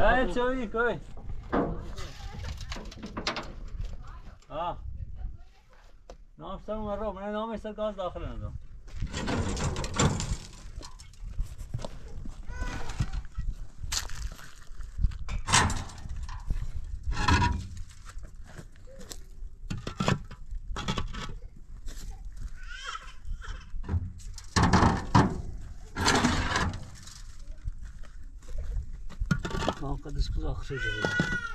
Nej, så gick oj. ها نام سر اون رو من نام سر گاز داخل ندم ما kadar sıkı akışacak.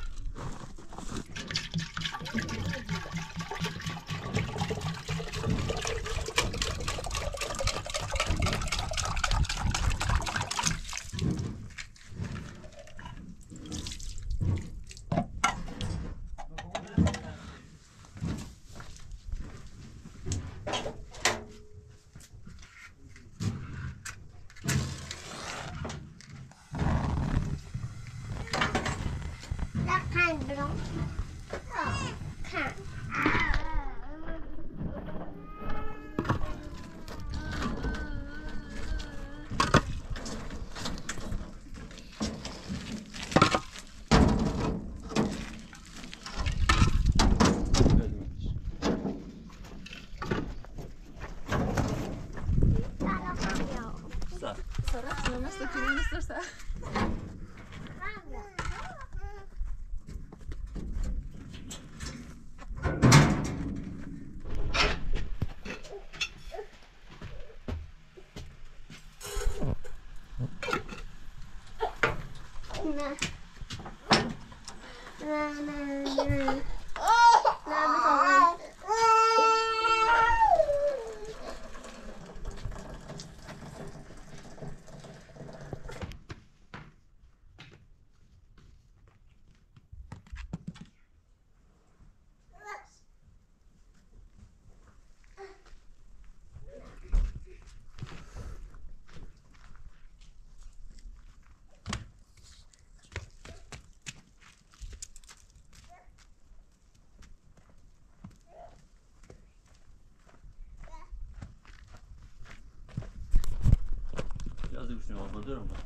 Da üstüne olma diyorum ben.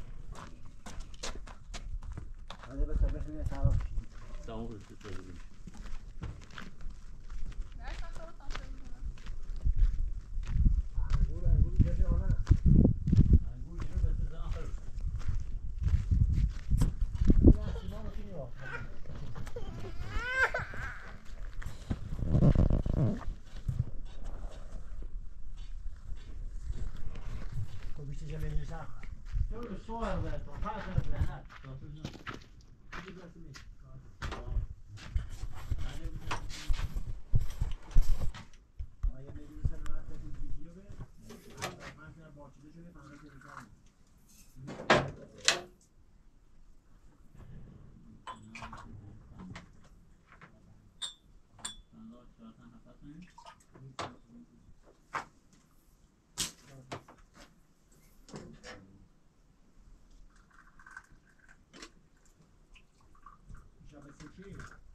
Hadi bakalım ben sağ Tamam hızlı söyledim. Soil that, the of that. Thank you.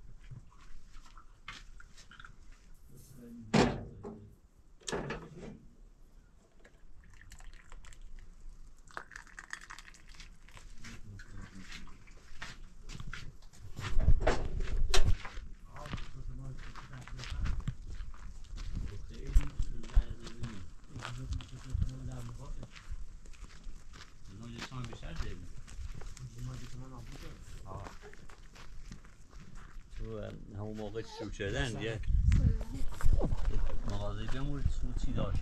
همون موقع شدن دیگه مغازه بمور چی داشت؟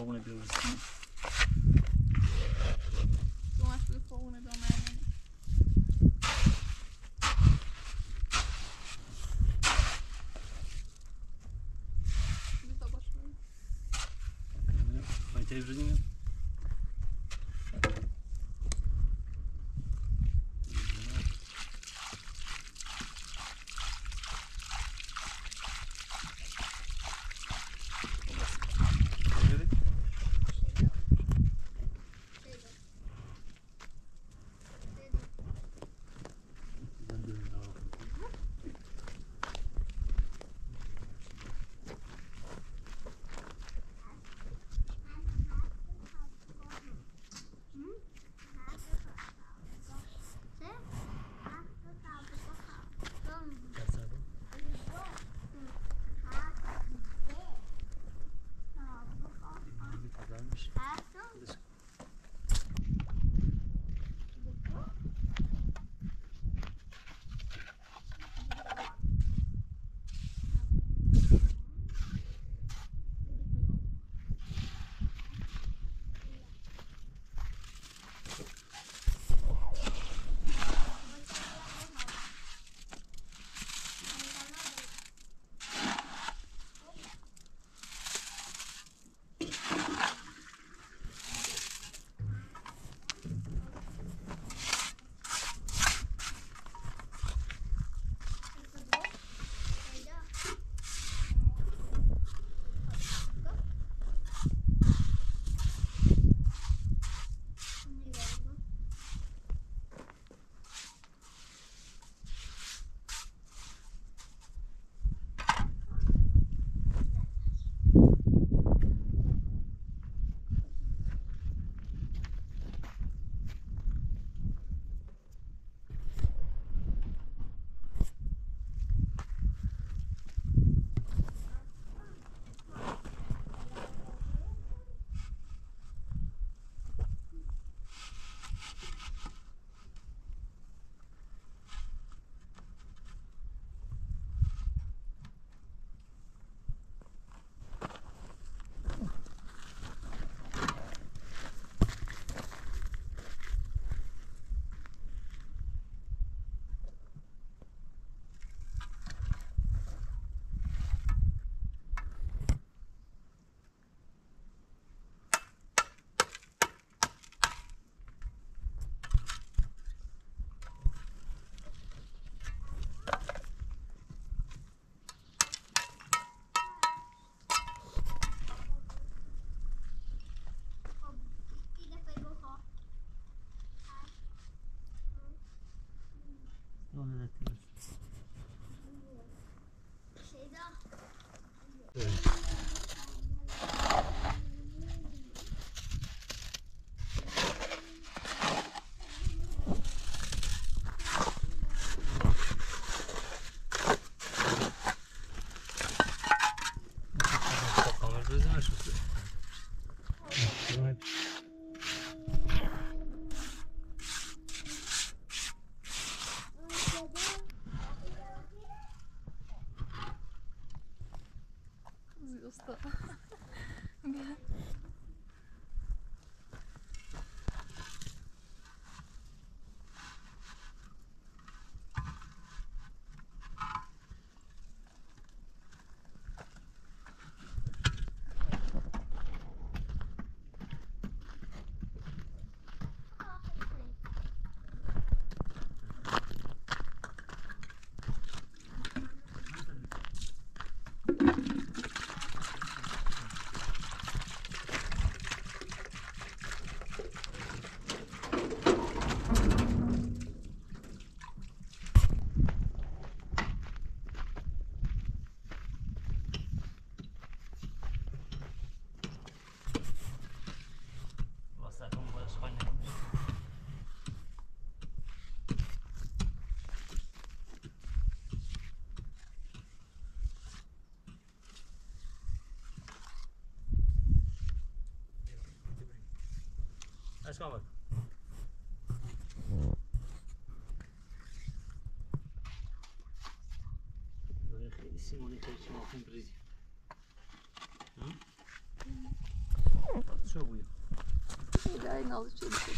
połowę białyską. Tu masz tylko połowę do mnie. Zobaczmy. Pamiętaj, że nie Başkan bak. isim onu için altın brizi. Hı? Çok uyuyor. Bir daha en alıcı bir şey.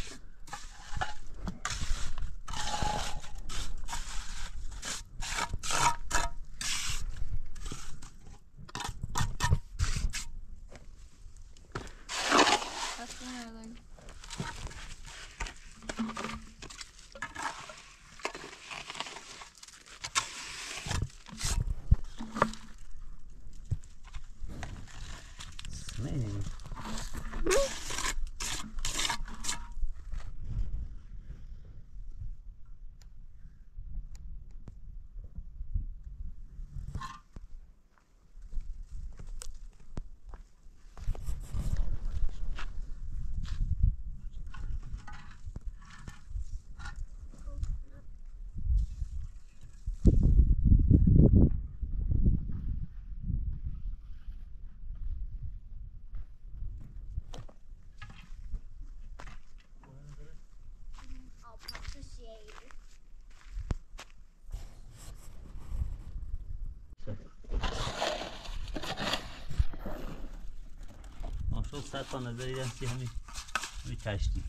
Sok satmadı böyle yani bir çaştı.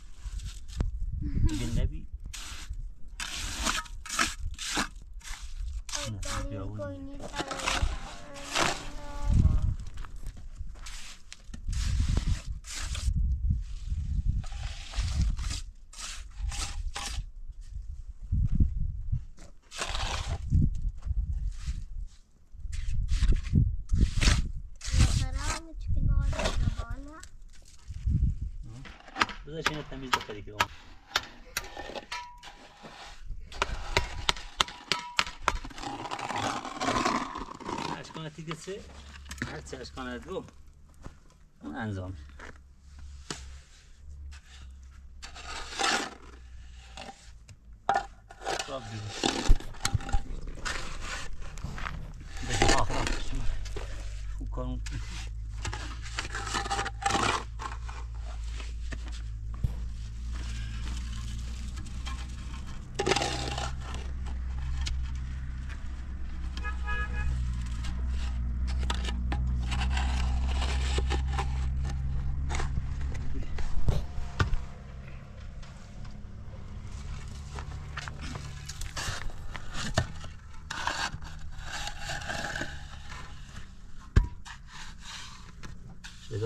Also. So,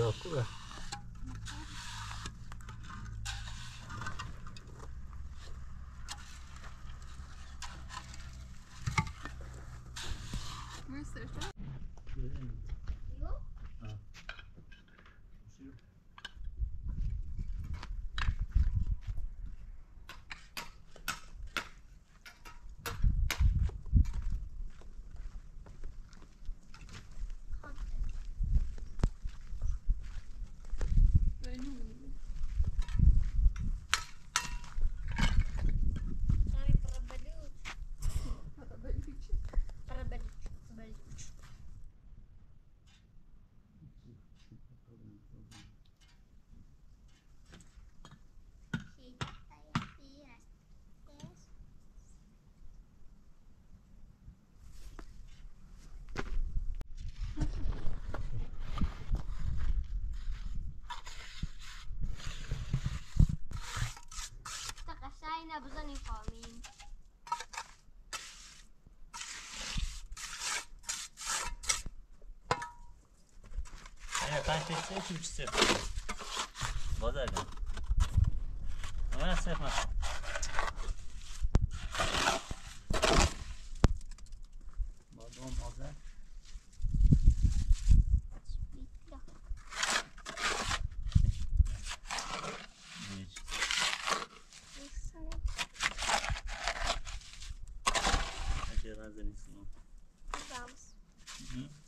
locura. afternoon. پنج سه تو سه بازار جان من از صرف نکن بادام حاضر Vamos. Uhum.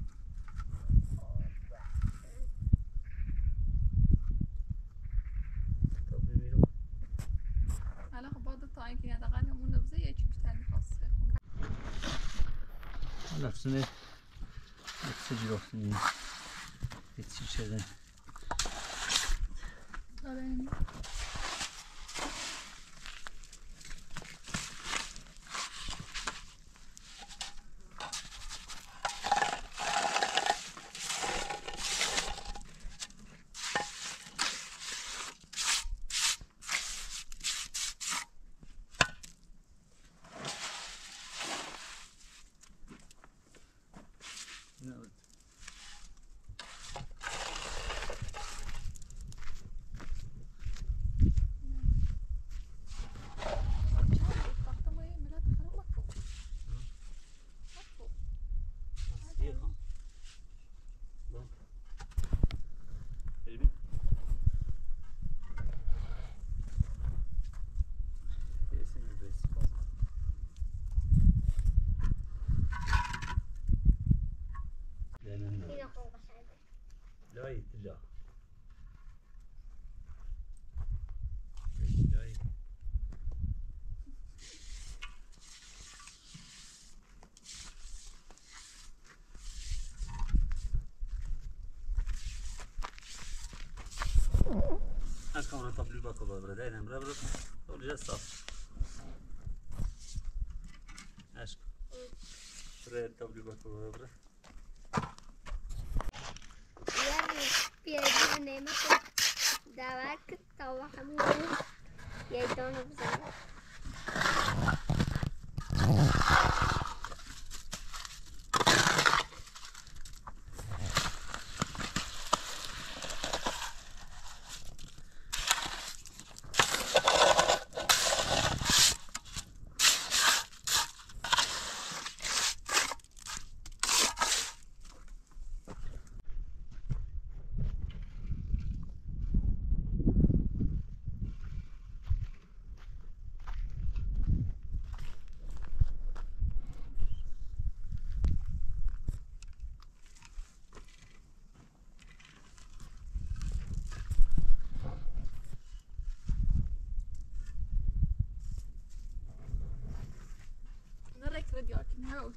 La iltica. كونه تبليبه كبه بردين مربرب ولجا صف اشك شرير تبليبه كبه بردين York Road.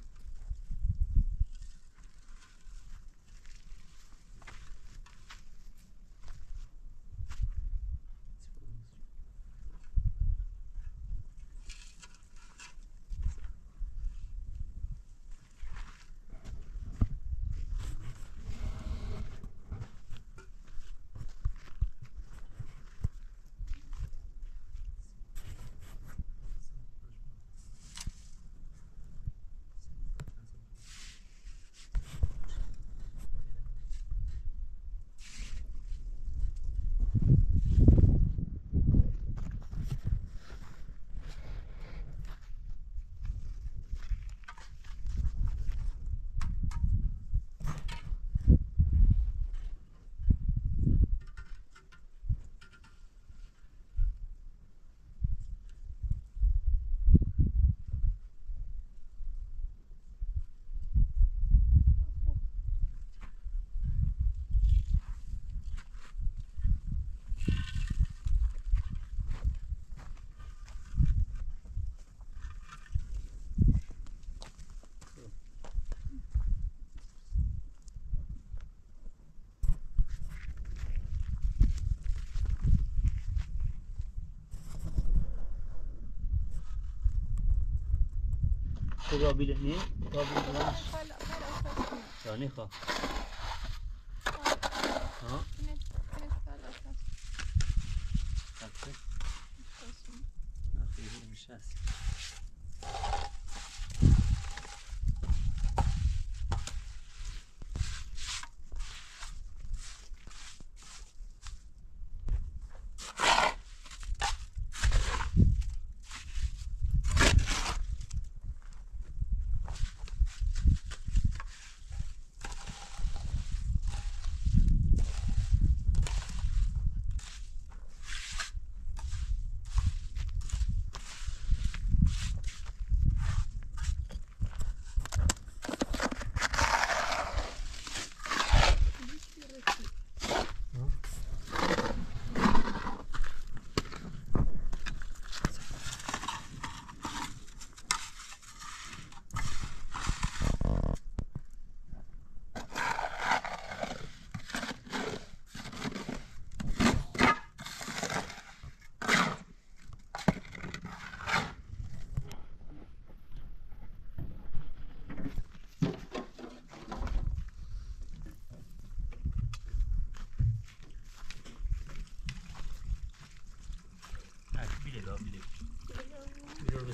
¿Tú sabes que te vas a ir a la piel?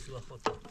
是吧？好走。